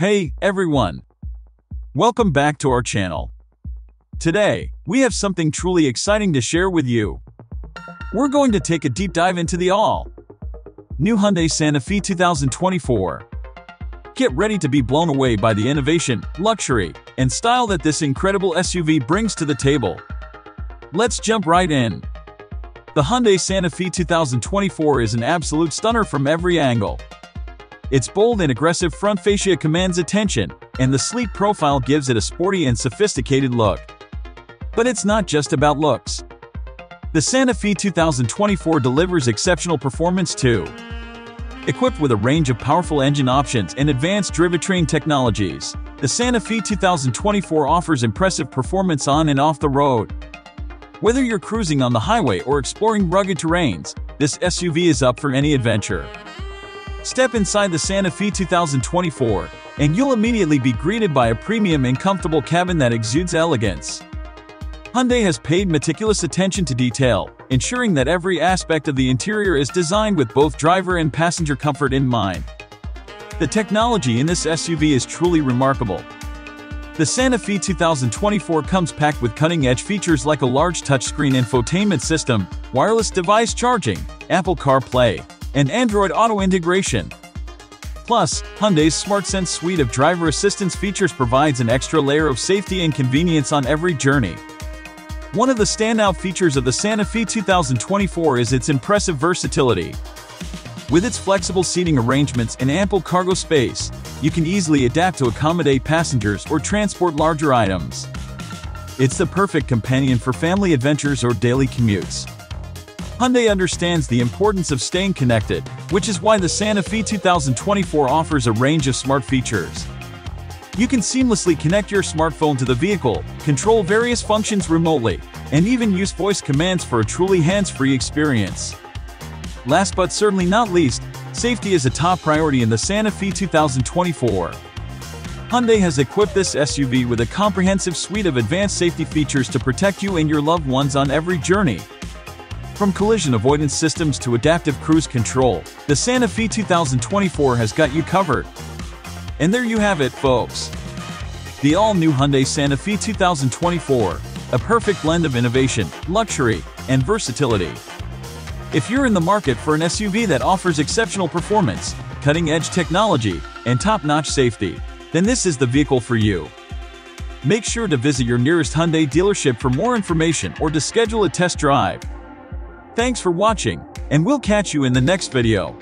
Hey, everyone! Welcome back to our channel. Today, we have something truly exciting to share with you. We're going to take a deep dive into the all new Hyundai Santa Fe 2024. Get ready to be blown away by the innovation, luxury, and style that this incredible SUV brings to the table. Let's jump right in. The Hyundai Santa Fe 2024 is an absolute stunner from every angle. Its bold and aggressive front fascia commands attention, and the sleek profile gives it a sporty and sophisticated look. But it's not just about looks. The Santa Fe 2024 delivers exceptional performance too. Equipped with a range of powerful engine options and advanced drivetrain technologies, the Santa Fe 2024 offers impressive performance on and off the road. Whether you're cruising on the highway or exploring rugged terrains, this SUV is up for any adventure. Step inside the Santa Fe 2024, and you'll immediately be greeted by a premium and comfortable cabin that exudes elegance. Hyundai has paid meticulous attention to detail, ensuring that every aspect of the interior is designed with both driver and passenger comfort in mind. The technology in this SUV is truly remarkable, the Santa Fe 2024 comes packed with cutting-edge features like a large touchscreen infotainment system, wireless device charging, Apple CarPlay, and Android Auto integration. Plus, Hyundai's SmartSense suite of driver assistance features provides an extra layer of safety and convenience on every journey. One of the standout features of the Santa Fe 2024 is its impressive versatility. With its flexible seating arrangements and ample cargo space, you can easily adapt to accommodate passengers or transport larger items. It's the perfect companion for family adventures or daily commutes. Hyundai understands the importance of staying connected, which is why the Santa Fe 2024 offers a range of smart features. You can seamlessly connect your smartphone to the vehicle, control various functions remotely, and even use voice commands for a truly hands-free experience. Last but certainly not least, safety is a top priority in the Santa Fe 2024. Hyundai has equipped this SUV with a comprehensive suite of advanced safety features to protect you and your loved ones on every journey. From collision avoidance systems to adaptive cruise control, the Santa Fe 2024 has got you covered. And there you have it, folks. The all-new Hyundai Santa Fe 2024, a perfect blend of innovation, luxury, and versatility. If you're in the market for an SUV that offers exceptional performance, cutting-edge technology, and top-notch safety, then this is the vehicle for you. Make sure to visit your nearest Hyundai dealership for more information or to schedule a test drive. Thanks for watching, and we'll catch you in the next video.